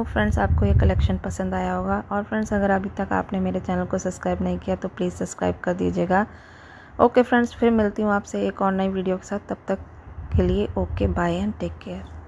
Hope friends, आपको ये collection पसंद आया होगा। और फ्रेंड्स, अगर अभी तक आपने मेरे चैनल को सब्सक्राइब नहीं किया तो प्लीज़ सब्सक्राइब कर दीजिएगा। ओके फ्रेंड्स, फिर मिलती हूँ आपसे एक और नई वीडियो के साथ। तब तक के लिए okay, bye and take care.